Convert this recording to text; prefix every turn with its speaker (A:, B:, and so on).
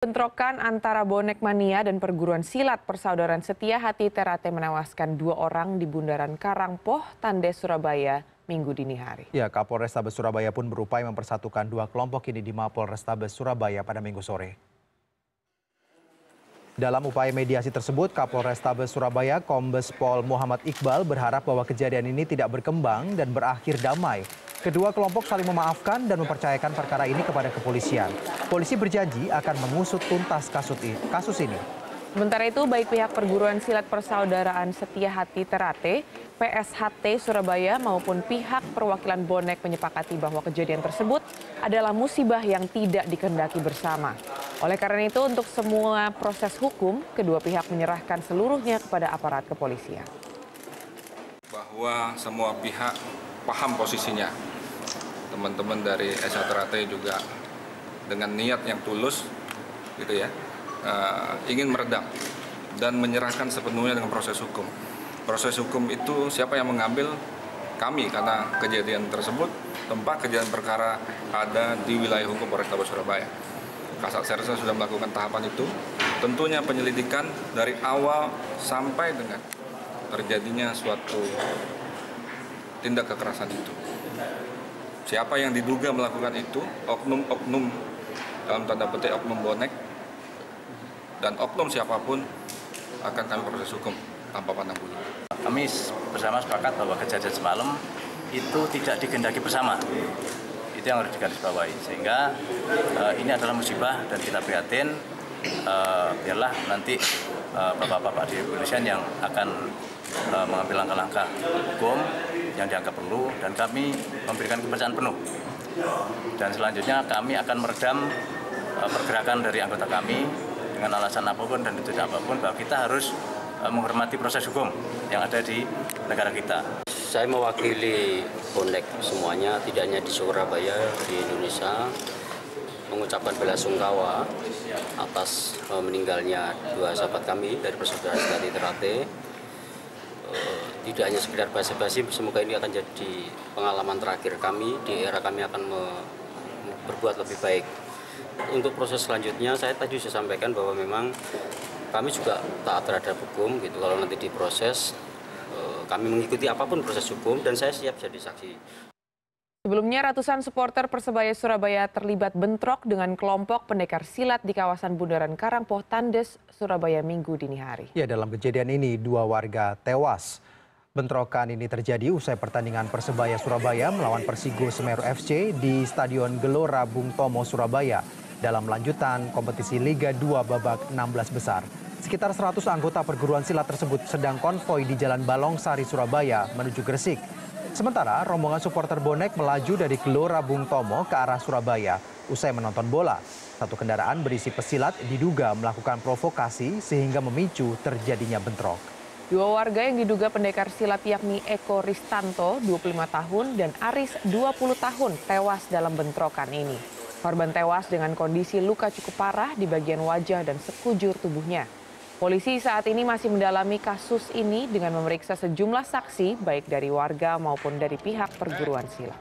A: Bentrokan antara bonek mania dan perguruan silat persaudaraan setia hati Terate menewaskan dua orang di bundaran Karangpoh, Tandes, Surabaya, minggu dini hari.
B: Ya, Kapolrestabes Surabaya pun berupaya mempersatukan dua kelompok ini di Mapol Restabes Surabaya pada minggu sore. Dalam upaya mediasi tersebut, Kapolrestabes Surabaya Kombes Pol Muhammad Iqbal berharap bahwa kejadian ini tidak berkembang dan berakhir damai. Kedua kelompok saling memaafkan dan mempercayakan perkara ini kepada kepolisian. Polisi berjanji akan mengusut tuntas kasus ini.
A: Sementara itu, baik pihak perguruan silat persaudaraan Setia Hati Terate, PSHT Surabaya maupun pihak perwakilan bonek menyepakati bahwa kejadian tersebut adalah musibah yang tidak dikendaki bersama. Oleh karena itu, untuk semua proses hukum, kedua pihak menyerahkan seluruhnya kepada aparat kepolisian.
C: Bahwa semua pihak paham posisinya. Teman-teman dari Esa Terate juga dengan niat yang tulus gitu ya, uh, ingin meredam dan menyerahkan sepenuhnya dengan proses hukum. Proses hukum itu siapa yang mengambil kami karena kejadian tersebut tempat kejadian perkara ada di wilayah hukum Polrestabes Surabaya. Kasat Sersa sudah melakukan tahapan itu. Tentunya penyelidikan dari awal sampai dengan terjadinya suatu tindak kekerasan itu. Siapa yang diduga melakukan itu, oknum-oknum dalam tanda petik oknum bonek, dan oknum siapa pun akan kami proses hukum tanpa pandang bulu.
D: Kami bersama sepakat bahwa kejadian semalam itu tidak digendaki bersama. Itu yang harus digarisbawahi. Sehingga uh, ini adalah musibah dan kita prihatin. Uh, biarlah nanti bapak bapak-bapak di kepolisian yang akan uh, mengambil langkah-langkah hukum yang dianggap perlu dan kami memberikan kepercayaan penuh. Dan selanjutnya kami akan meredam uh, pergerakan dari anggota kami dengan alasan apa pun dan itu apa pun bahwa kita harus uh, menghormati proses hukum yang ada di negara kita.
E: Saya mewakili bonek semuanya, tidak hanya di Surabaya, di Indonesia, mengucapkan bela sungkawa atas uh, meninggalnya dua sahabat kami dari persaudaraan dari Terate. Uh, tidak hanya sekedar basa-basi, semoga ini akan jadi pengalaman terakhir kami di era kami akan berbuat lebih baik. Untuk proses selanjutnya, saya tadi sudah sampaikan bahwa memang kami juga taat terhadap hukum gitu. Kalau nanti diproses, uh, kami mengikuti apa pun proses hukum dan saya siap jadi saksi.
A: Sebelumnya ratusan supporter Persebaya Surabaya terlibat bentrok dengan kelompok pendekar silat di kawasan Bundaran Karangpoh Tandes, Surabaya minggu dini hari.
B: Ya, dalam kejadian ini dua warga tewas. Bentrokan ini terjadi usai pertandingan Persebaya Surabaya melawan Persigo Semeru FC di Stadion Gelora Bung Tomo Surabaya dalam lanjutan kompetisi Liga 2 babak 16 besar. Sekitar 100 anggota perguruan silat tersebut sedang konvoi di Jalan Balong Sari Surabaya menuju Gresik. Sementara rombongan supporter bonek melaju dari Gelora Bung Tomo ke arah Surabaya usai menonton bola. Satu kendaraan berisi pesilat diduga melakukan provokasi sehingga memicu terjadinya bentrok.
A: Dua warga yang diduga pendekar silat yakni Eko Ristanto, 25 tahun, dan Aris, 20 tahun, tewas dalam bentrokan ini. Korban tewas dengan kondisi luka cukup parah di bagian wajah dan sekujur tubuhnya. Polisi saat ini masih mendalami kasus ini dengan memeriksa sejumlah saksi baik dari warga maupun dari pihak perguruan silat.